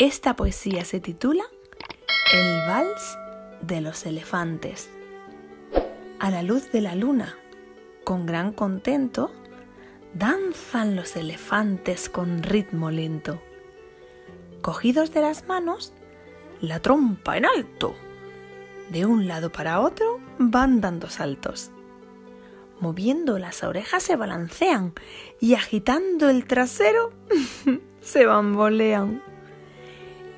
Esta poesía se titula El vals de los elefantes. A la luz de la luna, con gran contento, danzan los elefantes con ritmo lento. Cogidos de las manos, la trompa en alto. De un lado para otro van dando saltos. Moviendo las orejas se balancean y agitando el trasero se bambolean.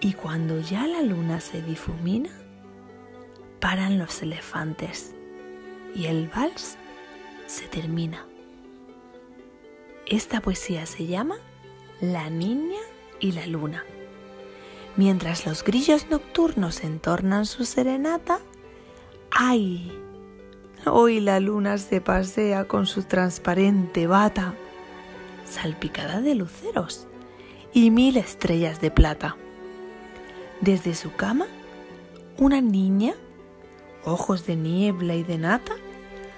Y cuando ya la luna se difumina, paran los elefantes y el vals se termina. Esta poesía se llama La niña y la luna. Mientras los grillos nocturnos entornan su serenata, ¡ay! Hoy la luna se pasea con su transparente bata, salpicada de luceros y mil estrellas de plata. Desde su cama, una niña, ojos de niebla y de nata,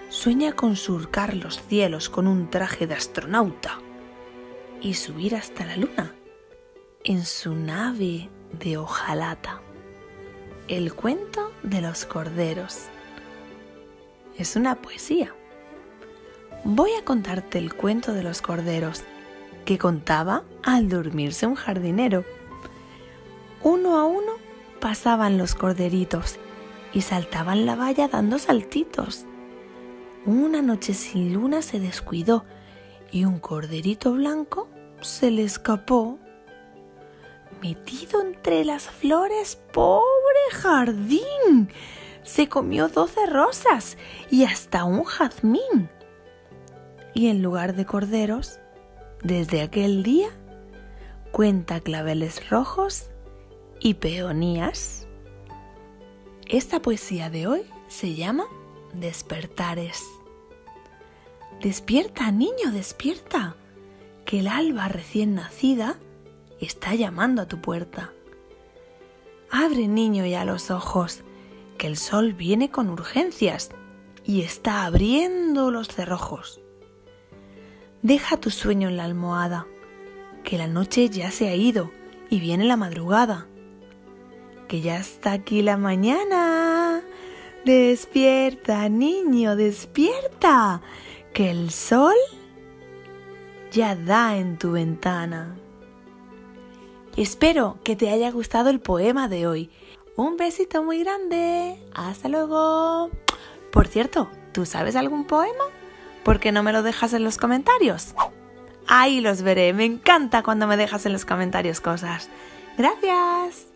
sueña con surcar los cielos con un traje de astronauta y subir hasta la luna en su nave de hojalata. El cuento de los corderos. Es una poesía. Voy a contarte el cuento de los corderos que contaba al dormirse un jardinero. Uno a uno pasaban los corderitos y saltaban la valla dando saltitos. Una noche sin luna se descuidó y un corderito blanco se le escapó metido entre las flores, pobre jardín. Se comió doce rosas y hasta un jazmín. Y en lugar de corderos, desde aquel día, cuenta claveles rojos y peonías. Esta poesía de hoy se llama Despertares. Despierta, niño, despierta, que el alba recién nacida está llamando a tu puerta. Abre, niño, ya los ojos, que el sol viene con urgencias y está abriendo los cerrojos. Deja tu sueño en la almohada, que la noche ya se ha ido y viene la madrugada. Que ya está aquí la mañana. Despierta, niño, despierta, que el sol ya da en tu ventana. Espero que te haya gustado el poema de hoy. Un besito muy grande. Hasta luego. Por cierto, ¿tú sabes algún poema? ¿Por qué no me lo dejas en los comentarios? Ahí los veré. Me encanta cuando me dejas en los comentarios cosas. Gracias.